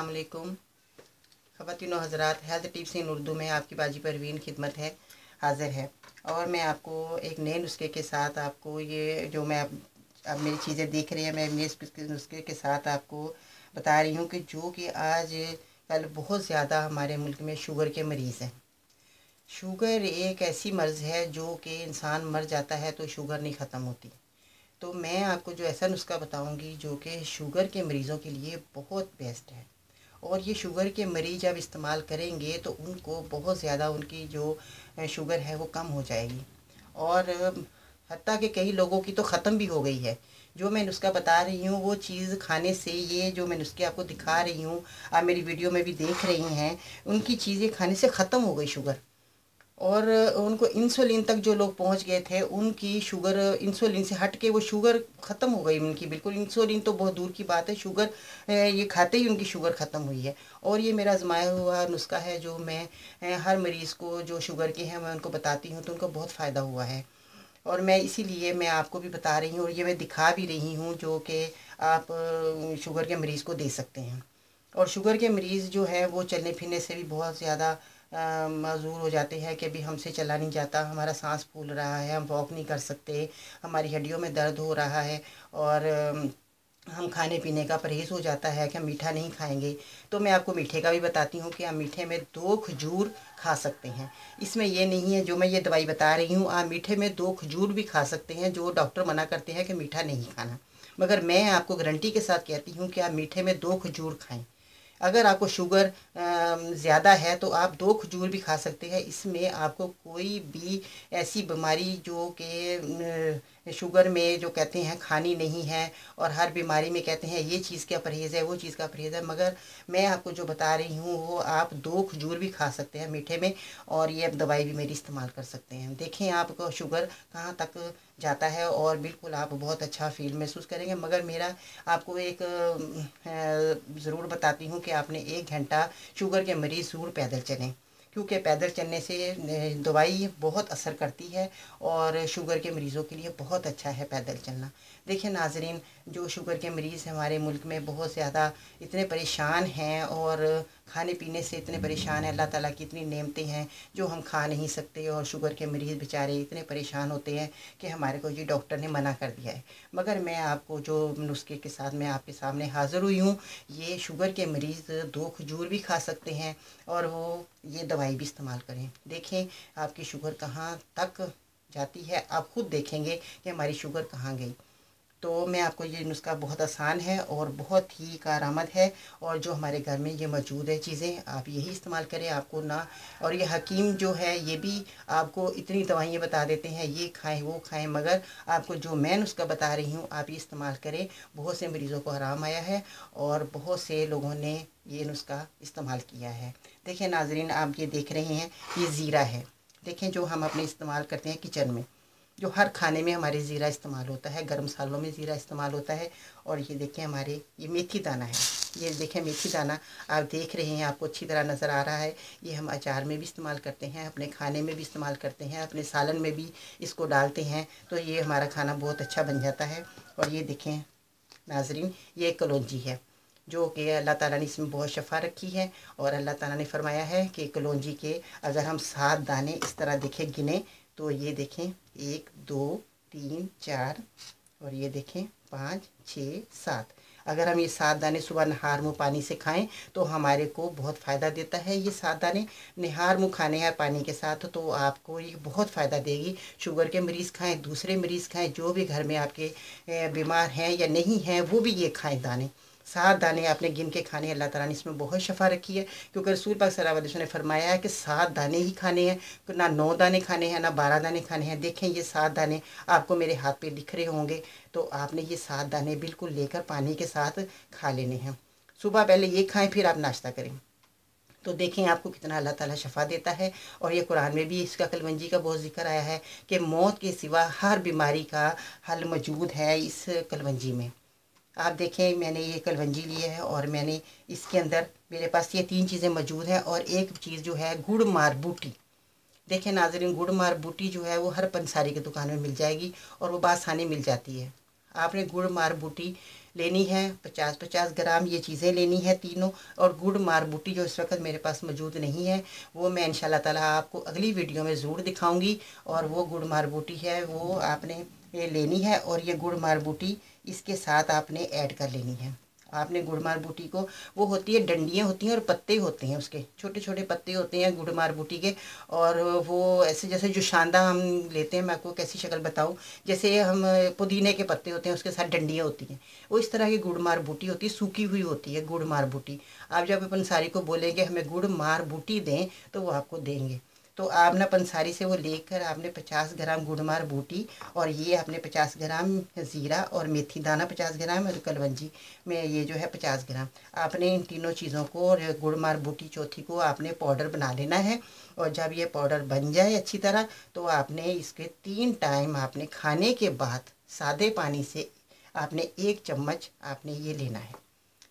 असलकुम ख़वान हज़रात health tips in Urdu में आपकी बाजी परवीन खिदमत है, हाज़िर है। और मैं आपको एक नए नुस्खे के साथ आपको ये जो मैं अब मेरी चीज़ें देख रही हैं, मैं नए नुस्खे के साथ आपको बता रही हूँ कि जो कि आज, कल बहुत ज़्यादा हमारे मुल्क में शुगर के मरीज़ हैं। शुगर एक ऐसी मर्ज़ है जो कि इंसान मर जाता है तो शुगर नहीं ख़त्म होती। तो मैं आपको जो ऐसा नुस्खा बताऊँगी जो कि शुगर के मरीज़ों के लिए बहुत बेस्ट है। और ये शुगर के मरीज़ जब इस्तेमाल करेंगे तो उनको बहुत ज़्यादा उनकी जो शुगर है वो कम हो जाएगी। और हती कि कई लोगों की तो ख़त्म भी हो गई है। जो मैं नुस्खा बता रही हूँ, वो चीज़ खाने से ये जो मैं नुस्खे आपको दिखा रही हूँ, आप मेरी वीडियो में भी देख रही हैं, उनकी चीज़ें खाने से ख़त्म हो गई शुगर। और उनको इंसुलिन तक जो लोग पहुँच गए थे, उनकी शुगर इंसुलिन से हट के वो शुगर ख़त्म हो गई उनकी, बिल्कुल। इंसुलिन तो बहुत दूर की बात है शुगर ये खाते ही उनकी शुगर ख़त्म हुई है। और ये मेरा आजमाया हुआ नुस्खा है जो मैं हर मरीज़ को जो शुगर के हैं मैं उनको बताती हूँ तो उनको बहुत फ़ायदा हुआ है। और मैं इसीलिए मैं आपको भी बता रही हूँ और ये मैं दिखा भी रही हूँ जो कि आप शुगर के मरीज़ को दे सकते हैं। और शुगर के मरीज़ जो है वो चलने फिरने से भी बहुत ज़्यादा मजबूर हो जाते हैं कि अभी हमसे चला नहीं जाता, हमारा सांस फूल रहा है, हम वॉक नहीं कर सकते, हमारी हड्डियों में दर्द हो रहा है और हम खाने पीने का परहेज़ हो जाता है कि हम मीठा नहीं खाएँगे। तो मैं आपको मीठे का भी बताती हूँ कि हम मीठे में दो खजूर खा सकते हैं। इसमें ये नहीं है, जो मैं ये दवाई बता रही हूँ, आप मीठे में दो खजूर भी खा सकते हैं, जो डॉक्टर मना करते हैं कि मीठा नहीं खाना। मगर मैं आपको गारंटी के साथ कहती हूँ कि आप मीठे में दो खजूर खाएँ। अगर आपको शुगर ज़्यादा है तो आप दो खजूर भी खा सकते हैं। इसमें आपको कोई भी ऐसी बीमारी जो कि शुगर में जो कहते हैं खानी नहीं है और हर बीमारी में कहते हैं ये चीज़ का परहेज़ है, वो चीज़ का परहेज़ है, मगर मैं आपको जो बता रही हूँ, वो आप दो खजूर भी खा सकते हैं मीठे में और ये दवाई भी मेरी इस्तेमाल कर सकते हैं। देखें आपको शुगर कहाँ तक जाता है और बिल्कुल आप बहुत अच्छा फील महसूस करेंगे, मगर मेरा आपको एक ज़रूर बताती हूँ कि आपने एक घंटा शुगर के मरीज़ ज़रूर पैदल चलें। क्योंकि पैदल चलने से दवाई बहुत असर करती है और शुगर के मरीज़ों के लिए बहुत अच्छा है पैदल चलना। देखिए नाजरीन, जो शुगर के मरीज़ हमारे मुल्क में बहुत ज़्यादा इतने परेशान हैं और खाने पीने से इतने परेशान हैं, अल्लाह ताला की इतनी नेमतें हैं जो हम खा नहीं सकते और शुगर के मरीज़ बेचारे इतने परेशान होते हैं कि हमारे को जी डॉक्टर ने मना कर दिया है। मगर मैं आपको जो नुस्खे के साथ मैं आपके सामने हाज़िर हुई हूँ, ये शुगर के मरीज़ दो खजूर भी खा सकते हैं और वो ये दवाई भी इस्तेमाल करें। देखें आपकी शुगर कहाँ तक जाती है, आप खुद देखेंगे कि हमारी शुगर कहाँ गई। तो मैं आपको ये नुस्खा बहुत आसान है और बहुत ही कारामद है और जो हमारे घर में ये मौजूद है चीज़ें, आप यही इस्तेमाल करें आपको ना। और ये हकीम जो है, ये भी आपको इतनी दवाइयाँ बता देते हैं, ये खाएँ, वो खाएँ, मगर आपको जो मैं नुस्खा बता रही हूँ, आप ये इस्तेमाल करें, बहुत से मरीज़ों को आराम आया है और बहुत से लोगों ने ये नुस्खा इस्तेमाल किया है। देखें नाजरीन, आप ये देख रहे हैं, ये ज़ीरा है। देखें जो हम अपने इस्तेमाल करते हैं किचन में। जो हर खाने में हमारे ज़ीरा इस्तेमाल होता है, गर्म मसालों में ज़ीरा इस्तेमाल होता है और ये देखें हमारे, ये मेथी दाना है। ये देखें मेथी दाना, आप देख रहे हैं, आपको अच्छी तरह नज़र आ रहा है। ये हम अचार में भी इस्तेमाल करते हैं, अपने खाने में भी इस्तेमाल करते हैं, अपने सालन में भी इसको डालते हैं तो ये हमारा खाना बहुत अच्छा बन जाता है। और ये देखें, नाजरीन, ये कलौजी है, जो कि अल्लाह ताला ने इसमें बहुत शफा रखी है और अल्लाह ताला ने फरमाया है कि कलौजी के अगर हम सात दाने इस तरह देखें, गिने तो ये देखें, एक, दो, तीन, चार, और ये देखें, पाँच छः सात। अगर हम ये सात दाने सुबह नहार मुँह पानी से खाएँ तो हमारे को बहुत फ़ायदा देता है ये सात दाने। नहार मुँह खाने हैं पानी के साथ तो आपको ये बहुत फ़ायदा देगी। शुगर के मरीज़ खाएँ, दूसरे मरीज़ खाएँ, जो भी घर में आपके बीमार हैं या नहीं हैं, वो भी ये खाएँ दाने। सात दाने आपने गिन के खाने अल्लाह ताला ने इसमें बहुत शफा रखी है। क्योंकि रसूल पाक सल्लल्लाहु ने फरमाया है कि सात दाने ही खाने हैं। तो ना नौ दाने खाने हैं, ना बारह दाने खाने हैं। देखें, ये सात दाने आपको मेरे हाथ पे दिख रहे होंगे। तो आपने ये सात दाने बिल्कुल लेकर पानी के साथ खा लेने हैं। सुबह पहले ये खाएँ, फिर आप नाश्ता करें। तो देखें आपको कितना अल्लाह ताला शफा देता है। और ये कुरान में भी इसका कलवंजी का बहुत ज़िक्र आया है कि मौत के सिवा हर बीमारी का हल मौजूद है इस कलवंजी में। आप देखें, मैंने ये कलवंजी ली है और मैंने इसके अंदर, मेरे पास ये तीन चीज़ें मौजूद हैं और एक चीज़ जो है गुड़ मार बूटी। देखें नाजरीन, गुड़ मार बूटी जो है वो हर पंसारी की दुकान में मिल जाएगी और वो बासानी मिल जाती है। आपने गुड़ मार बूटी लेनी है पचास पचास ग्राम ये चीज़ें लेनी है तीनों और गुड़ मार बूटी जो इस वक्त मेरे पास मौजूद नहीं है, वो मैं इन ताला आपको अगली वीडियो में ज़रूर दिखाऊँगी और वो गुड़ मार बूटी है, वो आपने ये लेनी है और ये गुड़ मारबूटी इसके साथ आपने ऐड कर लेनी है। आपने गुड़मार बूटी को, वो होती है डंडियाँ होती हैं और पत्ते होते हैं उसके। छोटे छोटे पत्ते होते हैं गुड़मार बूटी के और वो ऐसे जैसे जो शांदा हम लेते हैं, मैं आपको कैसी शक्ल बताऊँ, जैसे हम पुदीने के पत्ते होते हैं, उसके साथ डंडियाँ होती हैं। वो इस तरह की गुड़मार बूटी होती है, सूखी हुई होती है गुड़मार बूटी। आप जब अपन सारी को बोलेंगे, हमें गुड़ मार बूटी दें तो वो आपको देंगे। तो आपने पंसारी से वो लेकर आपने पचास ग्राम गुड़मार बूटी और ये आपने पचास ग्राम ज़ीरा और मेथी दाना पचास ग्राम और कलवंजी में ये जो है पचास ग्राम। आपने इन तीनों चीज़ों को और गुड़मार बूटी चौथी को आपने पाउडर बना लेना है और जब ये पाउडर बन जाए अच्छी तरह तो आपने इसके तीन टाइम आपने खाने के बाद सादे पानी से आपने एक चम्मच आपने ये लेना है।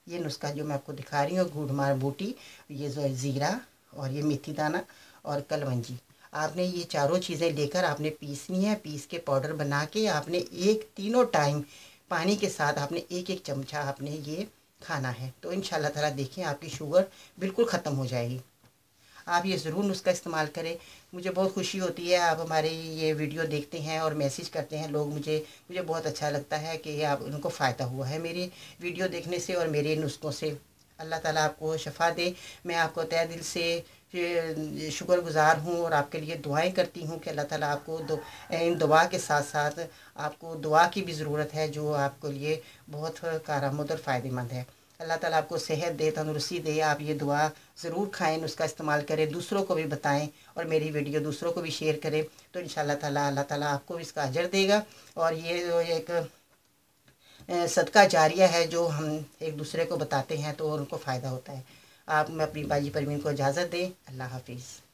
ये नुस्खा जो मैं आपको दिखा रही हूँ, गुड़मार बूटी, ये जो है ज़ीरा और ये मेथी दाना और कलवंजी। आपने ये चारों चीज़ें लेकर आपने पीसनी है, पीस के पाउडर बना के आपने एक तीनों टाइम पानी के साथ आपने एक एक चमचा आपने ये खाना है। तो इन ताला देखें आपकी शुगर बिल्कुल ख़त्म हो जाएगी। आप ये ज़रूर उसका इस्तेमाल करें। मुझे बहुत खुशी होती है, आप हमारे ये वीडियो देखते हैं और मैसेज करते हैं। लोग मुझे मुझे बहुत अच्छा लगता है कि आप उनको फ़ायदा हुआ है मेरी वीडियो देखने से और मेरे नुस्खों से। अल्लाह ताला आपको शफा दे। मैं आपको तय दिल से शुक्रगुज़ार हूँ और आपके लिए दुआएँ करती हूँ कि अल्लाह ताला आपको दो, इन दुआ के साथ साथ आपको दुआ की भी ज़रूरत है जो आपके लिए बहुत कारामद और फ़ायदेमंद है। अल्लाह ताला आपको सेहत दे, तंदुरुस्ती दे, आप ये दुआ ज़रूर खाएँ, उसका इस्तेमाल करें, दूसरों को भी बताएँ और मेरी वीडियो दूसरों को भी शेयर करें तो इन ताला, अल्लाह ताला आपको भी इसका अजर देगा और ये एक सदका जारिया है जो हम एक दूसरे को बताते हैं तो उनको फ़ायदा होता है। आप अपनी बाजी परवीन को इजाज़त दें। अल्लाह हाफिज़।